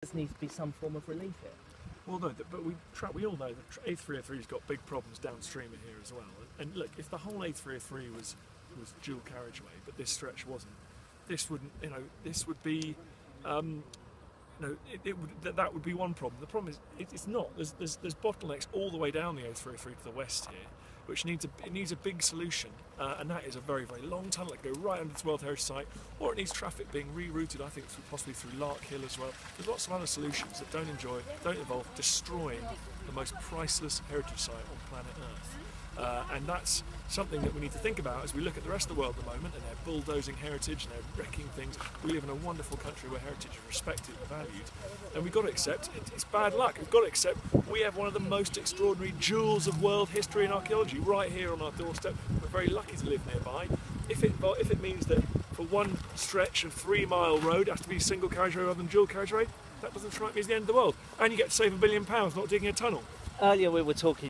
There needs to be some form of relief here. Well, no, but we we all know that A303's got big problems downstream of here as well. And look, if the whole A303 was was dual carriageway, but this stretch wasn't, this wouldn't, you know, this would be, um, you know, it, it would that, that would be one problem. The problem is it, it's not. There's, there's there's bottlenecks all the way down the A303 to the west here, which needs a it needs a big solution, uh, and that is a very very long tunnel that go right under the World Heritage Site, or it needs traffic being rerouted. I think through, possibly through Larkhill as well. There's lots of other solutions that don't enjoy don't involve destroying the most priceless heritage site on planet Earth. Uh, and that's something that we need to think about as we look at the rest of the world at the moment and they're bulldozing heritage and they're wrecking things. We live in a wonderful country where heritage is respected and valued. And we've got to accept it, it's bad luck. We've got to accept we have one of the most extraordinary jewels of world history and archaeology right here on our doorstep. We're very lucky to live nearby. If it, if it means that for one stretch of three mile road it has to be single carriageway rather than dual carriageway, that doesn't strike me as the end of the world. And you get to save a billion pounds not digging a tunnel. Earlier we were talking